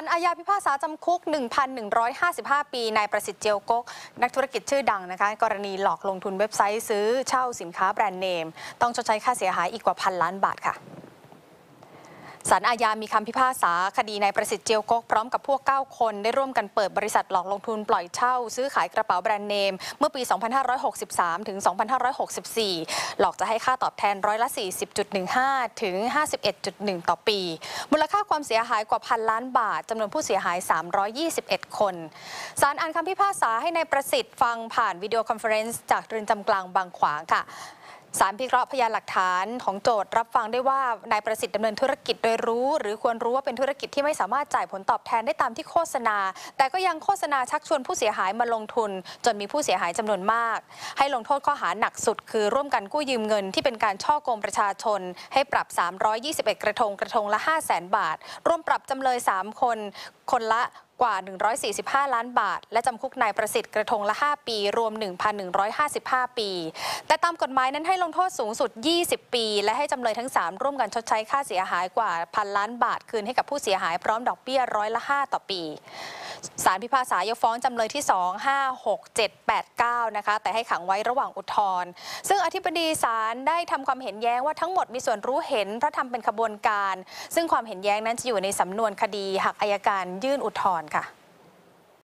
ารอาญาพิพากษาจำคุก 1,155 ปีนายประสิทธิ์เจียวกก นักธุรกิจชื่อดังนะคะ กรณีหลอกลงทุนเว็บไซต์ซื้อเช่าสินค้าแบรนด์เนม ต้องชดใช้ค่าเสียหายอีกกว่าพันล้านบาทค่ะ ศาลอาญามีคำพิพากษาคดีนายประสิทธิ์เจียวกกพร้อมกับพวก 9 คน ได้ร่วมกันเปิดบริษัทหลอกลงทุนปล่อยเช่า ซื้อขายกระเป๋าแบรนด์เนม เมื่อปี 2563 ถึง 2564 หลอกจะให้ค่าตอบแทนร้อยละ 40.15 ถึง 51.1 ต่อปี มูลค่าความเสียหายกว่าพันล้านบาทจำนวนผู้เสียหาย 321 คนศาลอ่านคำพิพากษาให้นายประสิทธิ์ฟังผ่านวิดีโอคอนเฟอเรนซ์จากเรือนจำกลางบางขวางค่ะ ศาลพิเคราะห์พยานหลักฐานของโจทย์รับฟังได้ว่านายประสิทธิ์ดำเนินธุรกิจโดยรู้ หรือควรรู้ว่าเป็นธุรกิจที่ไม่สามารถจ่ายผลตอบแทนได้ตามที่โฆษณา แต่ก็ยังโฆษณาชักชวนผู้เสียหายมาลงทุน จนมีผู้เสียหายจำนวนมาก ให้ลงโทษข้อหาหนักสุด คือร่วมกันกู้ยืมเงินที่เป็นการช่อโกงประชาชน ให้ปรับ 321 กระทงกระทงละ 5 0 0แสนบาท ร่วมปรับจำเลย 3 คน คนละ กว่า 145 ล้านบาท และจำคุกนายประสิทธิ์กระทงละ 5 ปี รวม 1,155 ปี แต่ตามกฎหมายนั้นให้ลงโทษสูงสุด 20 ปี และให้จำเลยทั้ง 3 ร่วมกันชดใช้ค่าเสียหายกว่าพันล้านบาทคืนให้กับผู้เสียหายพร้อมดอกเบี้ยร้อยละ 5 ต่อปี ศาลพิพากษายกฟ้องจำเลยที่ 2 5 6 7 8 9 นะคะ แต่ให้ขังไว้ระหว่างอุทธรณ์ซึ่งอธิบดีศาลได้ทำความเห็นแย้งว่าทั้งหมดมีส่วนรู้เห็นเพราะทำเป็นขบวนการ ซึ่งความเห็นแย้งนั้นจะอยู่ในสำนวนคดีหากอายการยื่นอุทธรณ์ค่ะ